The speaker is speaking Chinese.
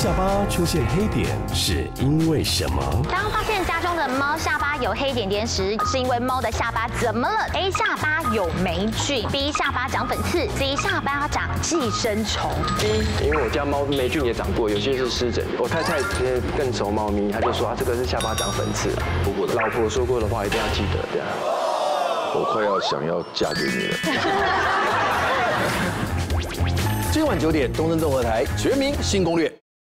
下巴出现黑点是因为什么？当发现家中的猫下巴有黑点点时，是因为猫的下巴怎么了？A 下巴有霉菌，B 下巴长粉刺，C 下巴长寄生虫。因为我家猫霉菌也长过，有些是湿疹。我太太也更熟猫咪，她就说啊，这个是下巴长粉刺。不过老婆说过的话一定要记得，这样。我快要想要嫁给你了。今晚九点，东森综合台《全民新攻略》。